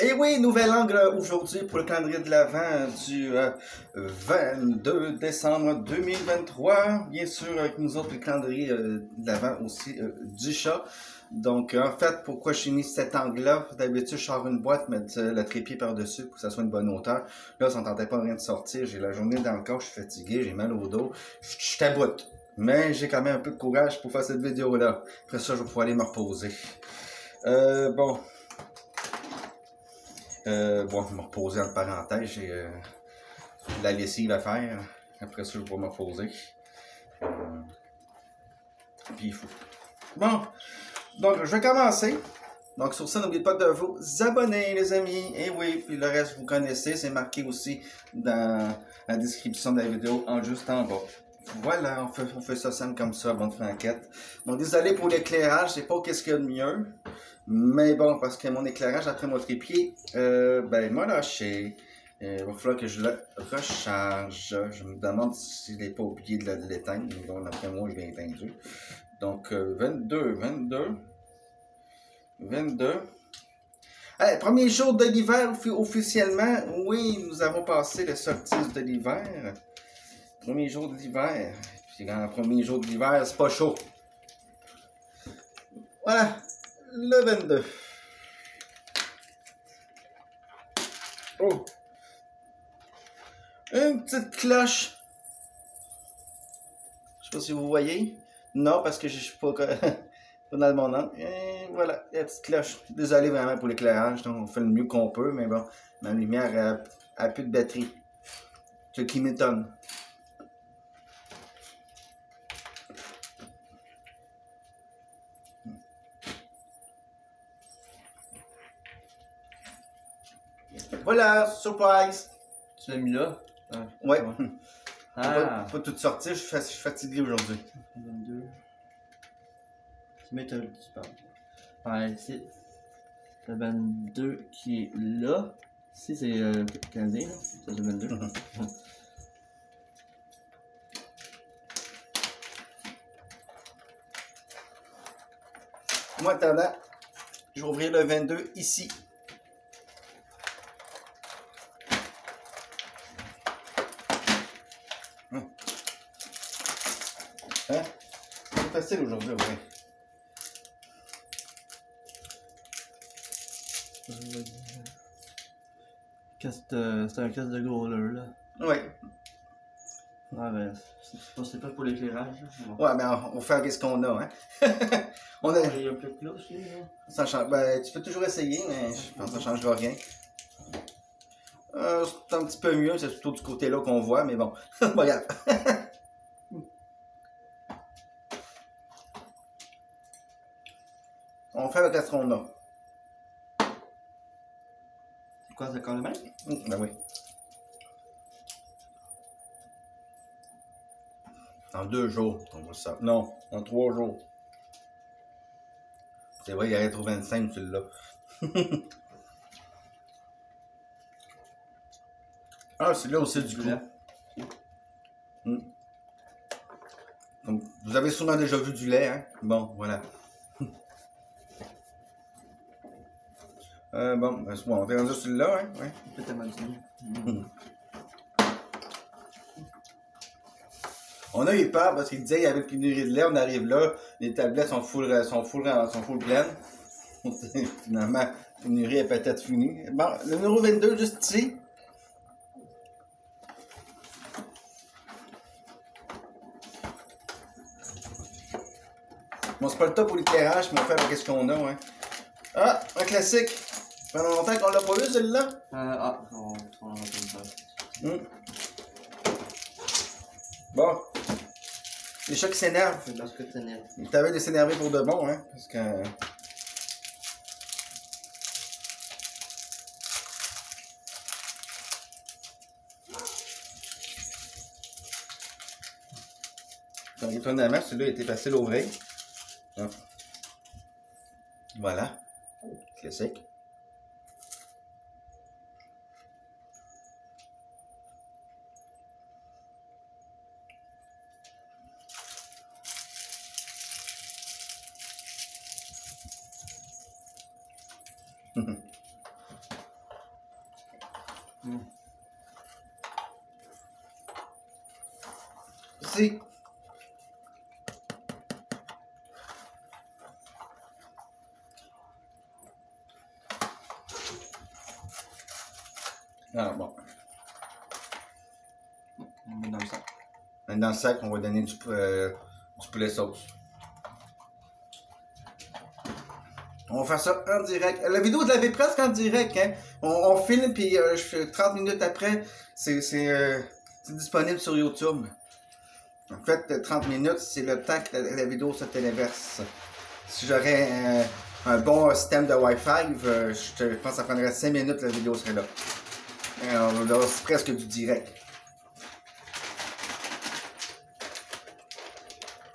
Et oui, nouvel angle aujourd'hui pour le calendrier de l'Avent du euh, 22 décembre 2023. Bien sûr, avec nous autres, le calendrier euh, de l'Avent aussi euh, du chat. Donc, en fait, pourquoi j'ai mis cet angle-là? D'habitude, je sors une boîte, mettre euh, le trépied par-dessus pour que ça soit une bonne hauteur. Là, ça ne tentait pas rien de sortir. J'ai la journée dans le corps, je suis fatigué, j'ai mal au dos. Je je taboute. Mais j'ai quand même un peu de courage pour faire cette vidéo-là. Après ça, je vais pouvoir aller me reposer. Euh, bon. Euh, bon, je vais me reposer en parenthèse. J'ai euh, la lessive à faire. Après ça, je vais me reposer. Euh, puis il faut. Bon. Donc, je vais commencer. Donc, sur ça, n'oubliez pas de vous abonner, les amis. Et oui, puis le reste, vous connaissez. C'est marqué aussi dans la description de la vidéo, en juste en bas. Voilà, on fait, on fait ça simple comme ça, bonne franquette. Bon, désolé pour l'éclairage, je sais pas qu'est-ce qu'il y a de mieux. Mais bon, parce que mon éclairage après mon trépied, euh, ben, il m'a lâché. Euh, il va falloir que je le recharge. Je me demande s'il n'est pas oublié de l'éteindre. Bon, après moi, je l'ai éteint. Donc, euh, 22, 22, 22. Hey, premier jour de l'hiver offi- officiellement. Oui, nous avons passé le solstice de l'hiver. Premier jour de l'hiver. Puis quand le premier jour de l'hiver, c'est pas chaud. Voilà, le 22. Oh. Une petite cloche. Je sais pas si vous voyez. Non, parce que je suis pas, dans bon angle. Et voilà, la petite cloche. Désolé vraiment pour l'éclairage. On fait le mieux qu'on peut, mais bon, ma lumière a, a plus de batterie. Ce qui m'étonne. Voilà, surprise! Tu l'as mis là? Ah. Ouais. Peux pas, Ah! pas tout sortir, je suis, fatigué aujourd'hui. 22. Tu mets un petit peu. Ouais, c'est le 22 qui est là. Ici, c'est euh, canadien, là. C'est le 22. Mhm. Moi, en attendant, je vais ouvrir le 22 ici. Hein? C'est facile aujourd'hui, oui. C'est un casque de growler, là. Oui. Ouais, ben, c'est pas, pour l'éclairage, là. Bon. Ouais, mais on, on fait qu'est-ce qu'on a, hein? on a, Il y a un peu de cloche, là. Ça change. Ben, tu peux toujours essayer, mais je pense que ça changera rien. Euh, c'est un petit peu mieux, c'est plutôt du côté-là qu'on voit, mais bon, pas On fait avec ce qu'on a. C'est quoi, c'est quand même? Ben oui. En deux jours, on voit ça. Non, en trois jours. C'est vrai, il y aurait trouvé 25 celui-là. ah, celui-là aussi du coup. Là. Donc, vous avez sûrement déjà vu du lait, hein? Bon, voilà. Euh, bon, ben, c'est bon, on va rendu celui-là, hein? Ouais. Peut-être dit. On a eu peur parce qu'il disait qu'il y avait pénurie de lait, on arrive là, les tablettes sont full, sont full, sont full pleines. Finalement, la pénurie est peut-être finie. Bon, le numéro 22, juste ici. Bon, c'est pas le top pour l'éclairage, mais on fait avec ce qu'on a, ouais. Ah, un classique. Ça fait longtemps qu'on l'a pas vu, celui-là. Euh, ah, on va ça. Hmm. Bon. Les chats qui s'énervent. C'est parce que tu t'énerves. Il t'avait de s'énerver pour de bon, hein? Parce que. Donc, étonnamment, celui-là était facile à ouvrir. Voilà. Classique. Si. Ah bon. On met dans le sac. Dans le sac, on va donner du, euh, du poulet sauce. On va faire ça en direct. La vidéo, je l'avais presque en direct. Hein? On, filme, puis euh, je- 30 minutes après, c'est euh, disponible sur YouTube. En fait, euh, 30 minutes, c'est le temps que la, vidéo se téléverse. Si j'aurais euh, un bon système de Wi-Fi, euh, je pense que ça prendrait 5 minutes, la vidéo serait là, c'est presque du direct.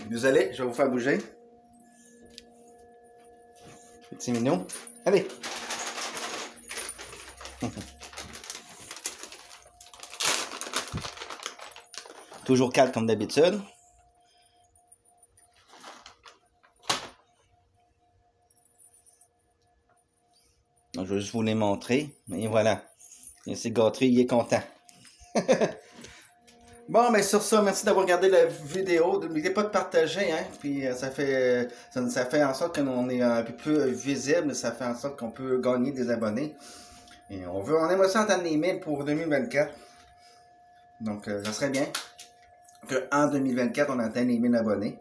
Désolé, je vais vous faire bouger. Petit mignon. Allez. Toujours calme comme d'habitude. Je vais juste vous les montrer. Et voilà. Et c'est gâterie, il est content. Bon, mais sur ça, merci d'avoir regardé la vidéo. N'oubliez pas de partager, hein. Puis euh, ça fait, ça, fait en sorte qu'on est un peu plus visible. Ça fait en sorte qu'on peut gagner des abonnés. Et on veut, on aimerait ça entendre les mails pour 2024. Donc, euh, ça serait bien qu'en 2024, on atteigne les 1000 abonnés.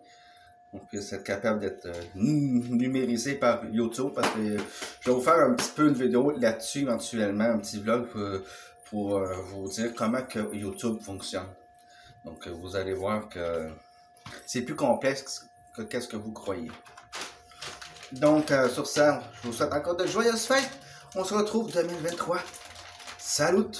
On puisse être capable d'être euh, nu- numérisé par YouTube parce que je vais vous faire un petit peu une vidéo là-dessus éventuellement, un petit vlog pour, pour, vous dire comment que YouTube fonctionne. Donc, vous allez voir que c'est plus complexe que qu'est-ce que vous croyez. Donc, euh, sur ça, je vous souhaite encore de joyeuses fêtes. On se retrouve 2023. Salut!